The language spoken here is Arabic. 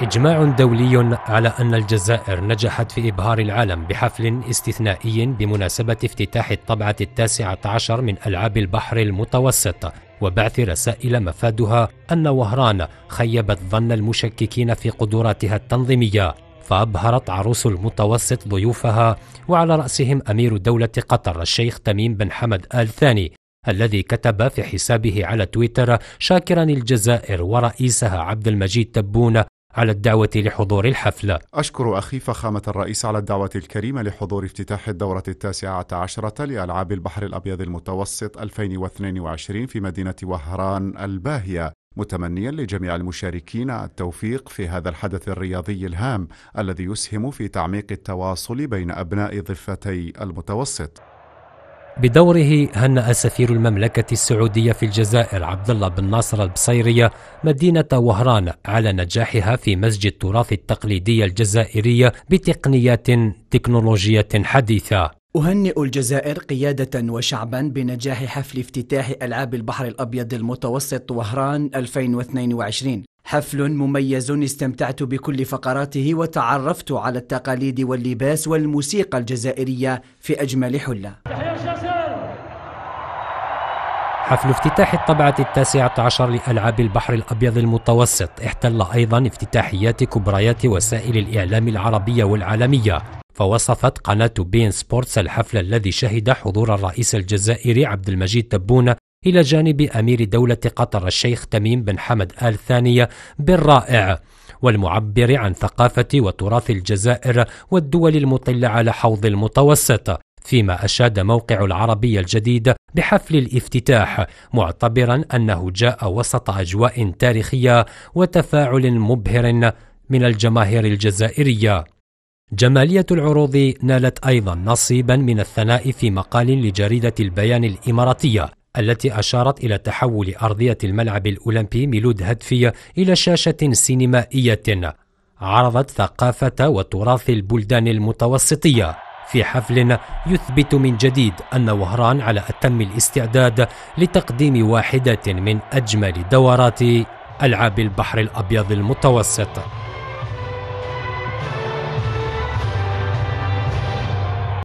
إجماع دولي على أن الجزائر نجحت في إبهار العالم بحفل استثنائي بمناسبة افتتاح الطبعة التاسعة عشر من ألعاب البحر المتوسط وبعث رسائل مفادها أن وهران خيبت ظن المشككين في قدراتها التنظيمية فأبهرت عروس المتوسط ضيوفها وعلى رأسهم أمير دولة قطر الشيخ تميم بن حمد آل ثاني الذي كتب في حسابه على تويتر شاكرا الجزائر ورئيسها عبد المجيد تبون على الدعوة لحضور الحفل أشكر أخي فخامة الرئيس على الدعوة الكريمة لحضور افتتاح الدورة التاسعة عشرة لألعاب البحر الأبيض المتوسط 2022 في مدينة وهران الباهية متمنيا لجميع المشاركين التوفيق في هذا الحدث الرياضي الهام الذي يسهم في تعميق التواصل بين أبناء ضفتي المتوسط. بدوره هنأ سفير المملكة السعودية في الجزائر عبد الله بن ناصر البصيري مدينة وهران على نجاحها في مزج التراث التقليدي الجزائري بتقنيات تكنولوجية حديثة. أهنئ الجزائر قيادة وشعبا بنجاح حفل افتتاح ألعاب البحر الأبيض المتوسط وهران 2022 حفل مميز استمتعت بكل فقراته وتعرفت على التقاليد واللباس والموسيقى الجزائرية في أجمل حلة حفل افتتاح الطبعة التاسعة عشر لألعاب البحر الأبيض المتوسط. احتل أيضا افتتاحيات كبريات وسائل الإعلام العربية والعالمية. فوصفت قناة بين سبورتس الحفل الذي شهد حضور الرئيس الجزائري عبد المجيد تبون إلى جانب أمير دولة قطر الشيخ تميم بن حمد آل ثانية بالرائع. والمعبر عن ثقافة وتراث الجزائر والدول المطلة على حوض المتوسط. فيما أشاد موقع العربية الجديد بحفل الافتتاح معتبرا أنه جاء وسط أجواء تاريخية وتفاعل مبهر من الجماهير الجزائرية. جمالية العروض نالت أيضا نصيبا من الثناء في مقال لجريدة البيان الإماراتية التي أشارت إلى تحول أرضية الملعب الأولمبي ميلود هدفي إلى شاشة سينمائية. عرضت ثقافة وتراث البلدان المتوسطية. في حفل يثبت من جديد أن وهران على أتم الاستعداد لتقديم واحدة من أجمل دورات ألعاب البحر الأبيض المتوسط.